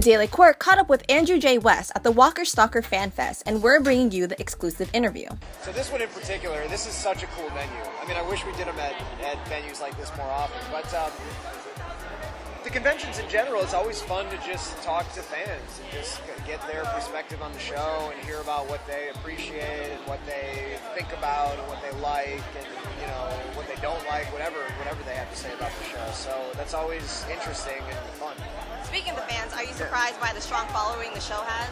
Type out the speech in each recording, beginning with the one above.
The Daily Quirk caught up with Andrew J. West at the Walker Stalker Fan Fest, and we're bringing you the exclusive interview. So this one in particular, this is such a cool venue. I mean, I wish we did them at, at venues like this more often, but um, the conventions in general, it's always fun to just talk to fans and just get their perspective on the show and hear about what they appreciate and what they think about and what they like and you know what they don't like, whatever whatever they have to say about the show. So that's always interesting and fun. Speaking of the fans, are you surprised by the strong following the show has?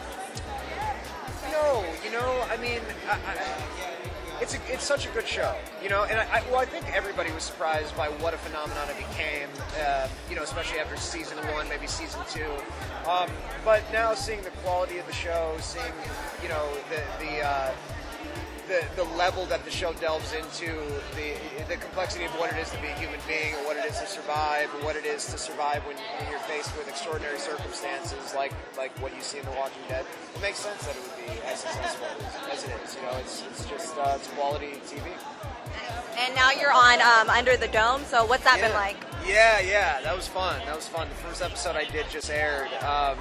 No, you know, I mean, I, I, it's a, it's such a good show, you know. And I, I, well, I think everybody was surprised by what a phenomenon it became, uh, you know, especially after season one, maybe season two. Um, but now seeing the quality of the show, seeing you know the the uh, the, the level that the show delves into, the the complexity of what it is to be a human being, or what it is to survive, or what it is to survive when, when you're faced with extraordinary circumstances like like what you see in The Walking Dead. It makes sense that it would be as successful as, as it is. You know, it's it's just uh, it's quality TV. And now you're on um, Under the Dome. So what's that yeah. been like? Yeah, yeah, that was fun. That was fun. The first episode I did just aired. Um,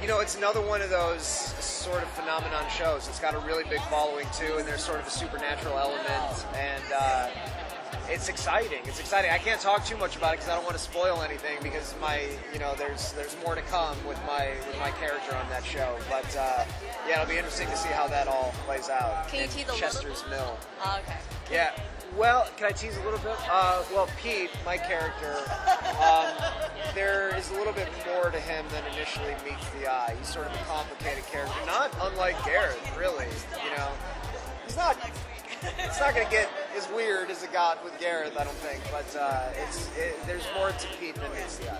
you know, it's another one of those sort of phenomenon shows. It's got a really big following too, and there's sort of a supernatural element, and uh, it's exciting. It's exciting. I can't talk too much about it because I don't want to spoil anything because my, you know, there's there's more to come with my with my character on that show. But uh, yeah, it'll be interesting to see how that all plays out. Can you tease a Chester's little? Mill. Oh, okay. Yeah. Well, can I tease a little bit? Uh, well, Pete, my character, um, there is a little bit more to him than initially meets the eye. He's sort of a complicated character, not unlike Gareth, really. You know, he's not. It's not going to get as weird as it got with Gareth, I don't think. But uh, it's it, there's more to Pete than meets the eye.